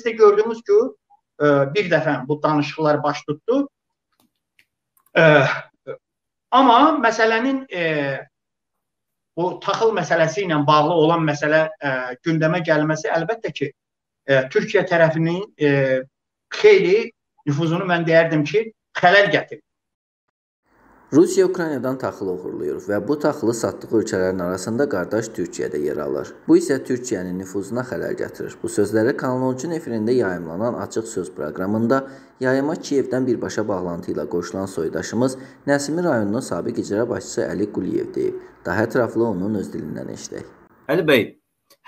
siz də gördünüz ki, e, bir dəfə bu danışıqlar baş tutdu. E, amma məsələnin e, bu taxıl məsələsi ilə bağlı olan məsələ e, gündəmə gəlməsi əlbəttə ki, e, Türkiyə tərəfinin e, xeyli nüfuzunu mən deyərdim ki, xələl gətirir. Rusiya Ukraynadan taxıl oğurlayır və bu taxılı satdığı ölkələrin arasında qardaş Türkiyə də yer alır. Bu isə Türkiyənin nüfuzuna xələl gətirir. Bu sözləri Kanal 13-ün efirində yayımlanan Açıq Söz proqramında yayıma Kiyevdən birbaşa bağlantı ilə qoşulan soydaşımız Nəsimi rayonunun sabiq icra başçısı Əli Quliyev deyib. Daha ətraflı onun öz dilindən eşidək. Əli bəy,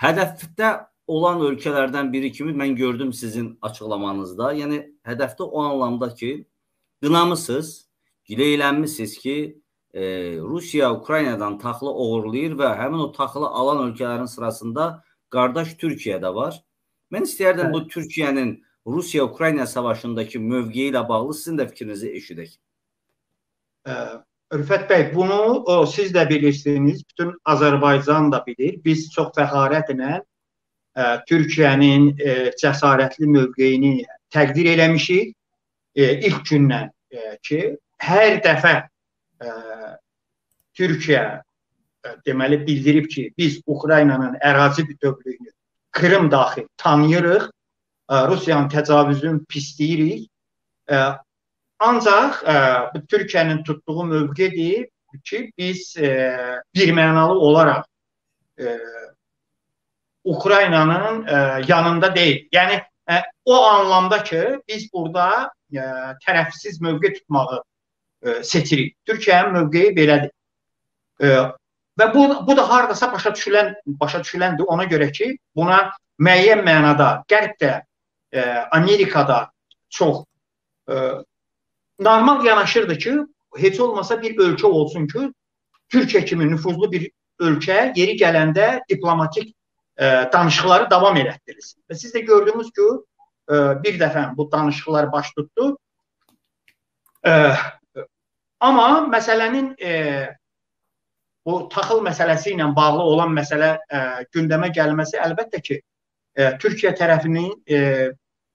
hədəfdə olan ölkələrdən biri kimi mən gördüm sizin açıqlamanızda. Yəni hədəfdə o anlamda ki, qınamısınız, gileylənmisiniz ki, e, Rusiya Ukraynadan taxılı oğurlayır və həmin o taxılı alan ölkələrin sırasında qardaş Türkiyə də var. Mən istəyərdim evet. bu Türkiyənin Rusiya-Ukrayna savaşındakı mövqeyi ilə bağlı sizin də fikrinizi eşidək. Rüfət bəy, bunu o, siz də bilirsiniz, bütün Azərbaycan da bilir. Biz çox fəxarətlə ə, Türkiyənin ə, cəsarətli mövqeyini təqdir eləmişik. Ə, ilk gündən ə, ki, hər dəfə ə, e, Türkiyə ə, e, deməli bildirib ki, biz Ukraynanın ərazi bütövlüyünü Krım daxil tanıyırıq, ə, e, Rusiyanın təcavüzünü pisləyirik. Ə, ancaq ə, Türkiyənin tutduğu mövqedir ki, biz ə, birmənalı olaraq ə, Ukraynanın ə, yanında deyil. Yəni ə, o anlamda ki, biz burada ə, tərəfsiz mövqe tutmağı seçirik. Türkiyənin mövqeyi belədir. E, və bu bu da hardasa başa düşülən başa düşüləndir ona görə ki, buna müəyyən mənada Qərbdə, e, Amerikada çox e, normal yanaşırdı ki, heç olmasa bir ölkə olsun ki, Türkiyə kimi nüfuzlu bir ölkə yeri gələndə diplomatik e, danışıqları davam elətdirilsin. Və siz də gördünüz ki, e, bir dəfə bu danışıqlar baş tutdu. E, Amma məsələnin e, bu taxıl məsələsi ilə bağlı olan məsələ e, gündəmə gəlməsi əlbəttə ki, e, Türkiyə tərəfinin e,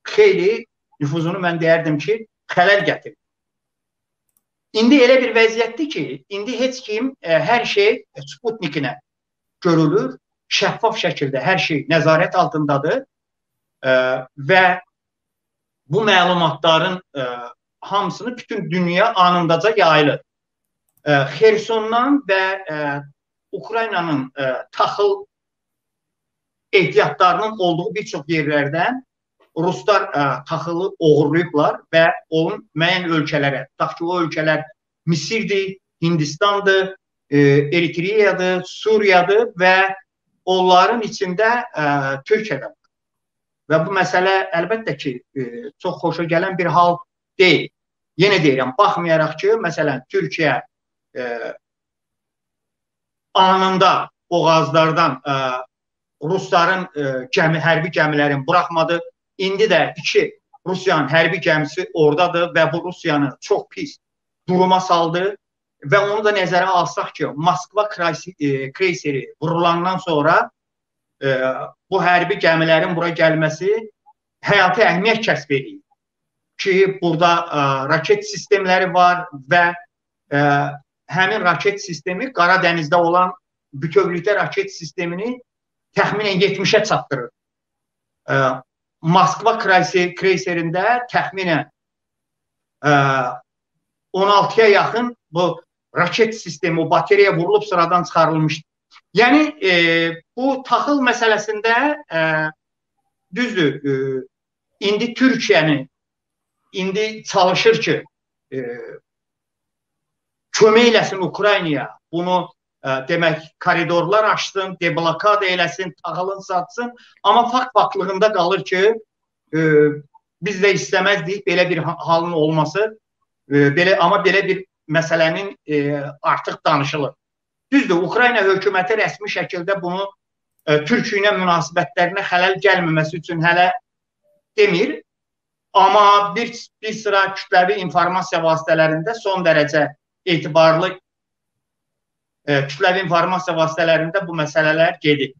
xeyli nüfuzunu mən deyərdim ki, xələl gətirir. İndi elə bir vəziyyətdir ki, indi heç kim e, hər şey Sputnikinə görülür, şəffaf şəkildə hər şey nəzarət altındadır e, və bu məlumatların e, hamısını bütün dünya anındaca yayılır. E, Xersondan və e, Ukraynanın e, taxıl ehtiyatlarının olduğu bir çox yerlərdən Ruslar ə, taxılı oğurlayıblar və onun müəyyən ölkələrə, tutaq ki, o ölkələr Misirdir, Hindistandır, e, Eritreyadır, Suriyadır və onların içində ə, Türkiyə də var. Və bu məsələ əlbəttə ki, e, çox xoşa gələn bir hal deyil. Yenə deyirəm, baxmayaraq ki, məsələn, Türkiyə e, anında boğazlardan e, Rusların e, gəmi, hərbi gəmilərini buraxmadı. İndi də iki Rusiyanın hərbi gəmisi oradadır və bu Rusiyanı çox pis duruma saldı və onu da nəzərə alsaq ki, Moskva e, kreyseri vurulandan sonra e, bu hərbi gəmilərin bura gəlməsi həyati əhəmiyyət kəsb edir ki, burada ə, e, raket sistemləri var və ə, e, həmin raket sistemi Qara dənizdə olan bütövlükdə raket sistemini təxminən 70-ə çatdırır. Ə, e, Moskva kreyserində təxminən ə, 16-ya yaxın bu raket sistemi, o bateriya vurulub sıradan çıxarılmışdır. Yəni e, bu taxıl məsələsində e, düzdür, e, indi Türkiyənin indi çalışır ki, e, kömək eləsin Ukraynaya. Bunu e, demək koridorlar açsın, deblokada eləsin, taxılın satsın. Amma fakt faktlığında qalır ki, e, biz də istəməzdik belə bir halın olması. E, belə amma belə bir məsələnin e, artıq danışılır. Düzdür, Ukrayna hökuməti rəsmi şəkildə bunu e, Türkiyə ilə münasibətlərinə xələl gəlməməsi üçün hələ demir. Amma bir, bir sıra kütləvi informasiya vasitələrində son dərəcə etibarlı e, kütləvi informasiya vasitələrində bu məsələlər gedir.